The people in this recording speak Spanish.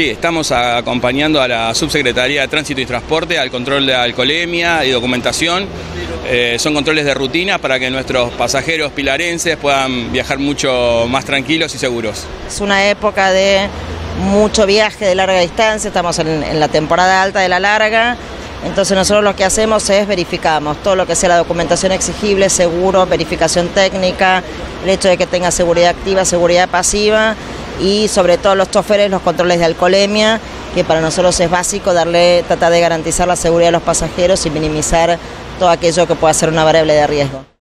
Sí, estamos acompañando a la Subsecretaría de Tránsito y Transporte al control de alcoholemia y documentación. Eh, son controles de rutina para que nuestros pasajeros pilarenses puedan viajar mucho más tranquilos y seguros. Es una época de mucho viaje de larga distancia, estamos en, la temporada alta de la larga, entonces nosotros lo que hacemos es verificamos todo lo que sea la documentación exigible, seguro, verificación técnica, el hecho de que tenga seguridad activa, seguridad pasiva y sobre todo los choferes, los controles de alcoholemia, que para nosotros es básico darle, tratar de garantizar la seguridad de los pasajeros y minimizar todo aquello que pueda ser una variable de riesgo.